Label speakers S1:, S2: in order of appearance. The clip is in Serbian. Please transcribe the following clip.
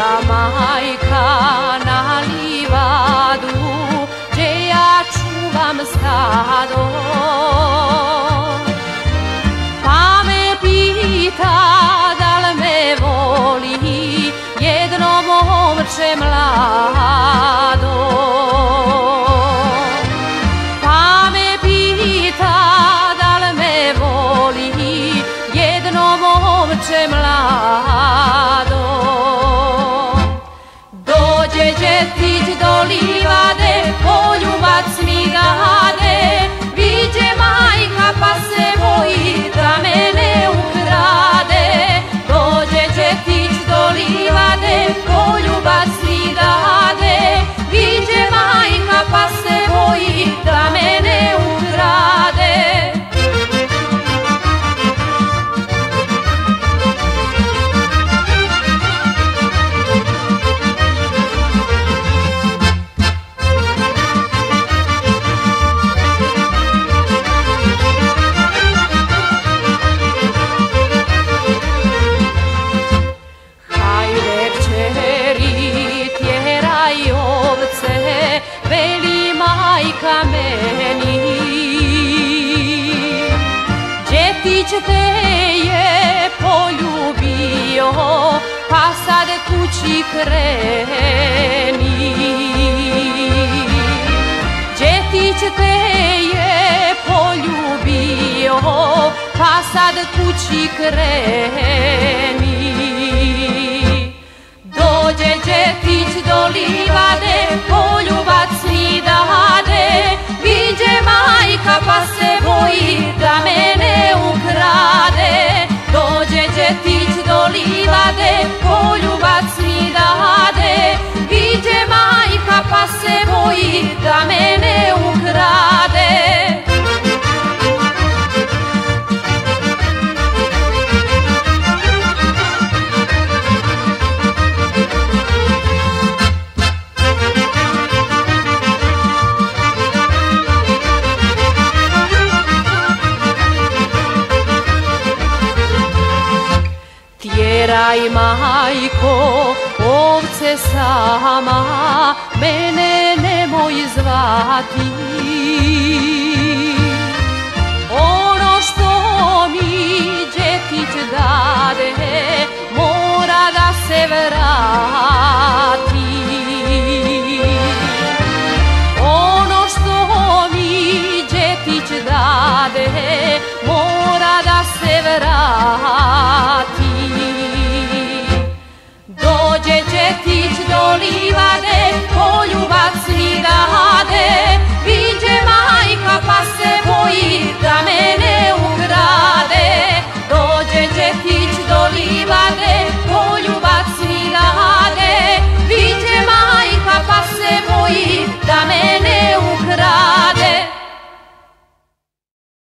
S1: Stala majka na livadu Gdje ja čuvam stado. Pa me pita da li me voli Jedno momče mlad. Veli majka meni. Djetić te je poljubio, pa sad kući kreni. Djetić te je poljubio, pa sad kući kreni. Dođe džetić do livade, majka Tjeraj majko ovce sama, mene nemoj zvati. Ono što mi djetić da